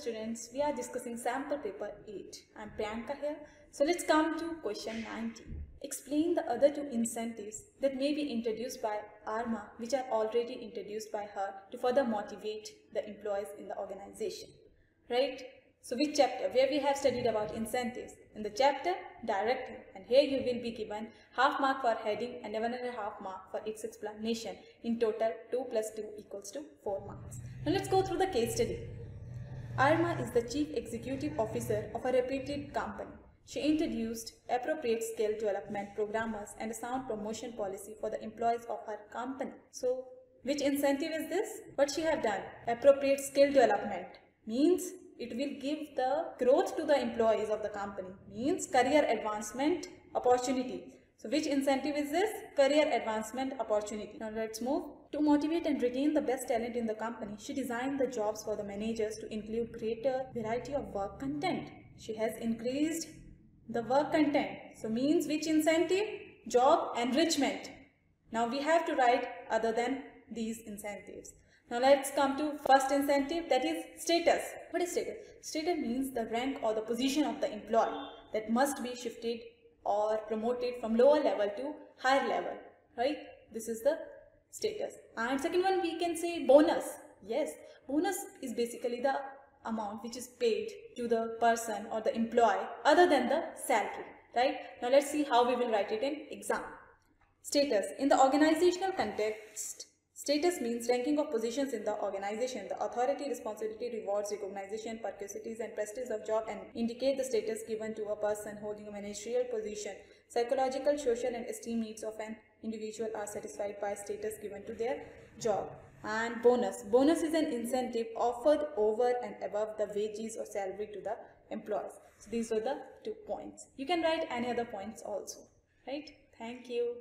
students, we are discussing sample paper 8. I am Priyanka here. So let's come to question 19. Explain the other two incentives that may be introduced by ARMA which are already introduced by her to further motivate the employees in the organization. Right? So which chapter? Where we have studied about incentives. In the chapter, directing. And here you will be given half mark for heading and one and a half mark for its explanation. In total, 2 plus 2 equals to 4 marks. Now let's go through the case study. Arma is the chief executive officer of a reputed company. She introduced appropriate skill development programmers and a sound promotion policy for the employees of her company. So, which incentive is this? What she have done? Appropriate skill development means it will give the growth to the employees of the company means career advancement opportunity so which incentive is this? Career advancement opportunity. Now let's move. To motivate and retain the best talent in the company, she designed the jobs for the managers to include greater variety of work content. She has increased the work content. So means which incentive? Job enrichment. Now we have to write other than these incentives. Now let's come to first incentive that is status. What is status? Status means the rank or the position of the employee that must be shifted or promoted from lower level to higher level right? This is the status. And second one we can say bonus. Yes bonus is basically the amount which is paid to the person or the employee other than the salary right? Now let's see how we will write it in exam. Status. In the organizational context Status means ranking of positions in the organization. The authority, responsibility, rewards, recognition, perquisites, and prestige of job and indicate the status given to a person holding a managerial position. Psychological, social, and esteem needs of an individual are satisfied by status given to their job. And bonus. Bonus is an incentive offered over and above the wages or salary to the employees. So these were the two points. You can write any other points also. Right? Thank you.